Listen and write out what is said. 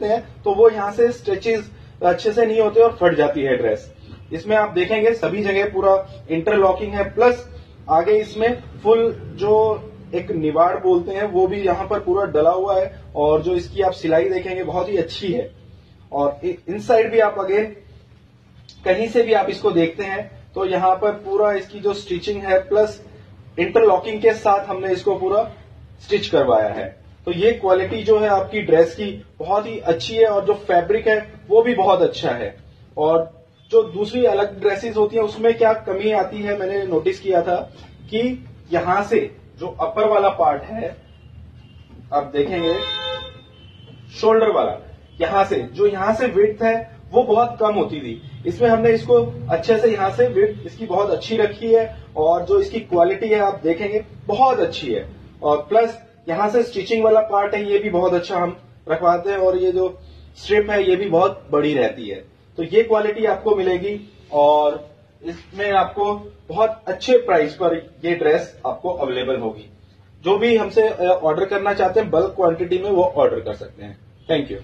हैं तो वो यहाँ से स्ट्रेचेस अच्छे से नहीं होते और फट जाती है ड्रेस इसमें आप देखेंगे सभी जगह पूरा इंटरलॉकिंग है प्लस आगे इसमें फुल जो एक निवाड़ बोलते हैं, वो भी यहाँ पर पूरा डला हुआ है और जो इसकी आप सिलाई देखेंगे बहुत ही अच्छी है। और इन साइड भी आप अगेन कहीं से भी आप इसको देखते हैं तो यहाँ पर पूरा इसकी जो स्टिचिंग है प्लस इंटरलॉकिंग के साथ हमने इसको पूरा स्टिच करवाया है। तो ये क्वालिटी जो है आपकी ड्रेस की बहुत ही अच्छी है और जो फैब्रिक है, वो भी बहुत अच्छा है। और जो दूसरी अलग ड्रेसेस होती है, उसमें क्या कमी आती है, मैंने नोटिस किया था कि यहाँ से जो अपर वाला पार्ट है, आप देखेंगे शोल्डर वाला, यहाँ से, जो यहाँ से विथ है, वो बहुत कम होती थी। इसमें हमने इसको अच्छे से यहाँ से विथ इसकी बहुत अच्छी रखी है और जो इसकी क्वालिटी है, आप देखेंगे, बहुत अच्छी है। और प्लस यहाँ से स्टिचिंग वाला पार्ट है, ये भी बहुत अच्छा हम रखवाते हैं और ये जो स्ट्रिप है, ये भी बहुत बड़ी रहती है। तो ये क्वालिटी आपको मिलेगी और इसमें आपको बहुत अच्छे प्राइस पर ये ड्रेस आपको अवेलेबल होगी। जो भी हमसे ऑर्डर करना चाहते हैं बल्क क्वांटिटी में वो ऑर्डर कर सकते हैं। Thank you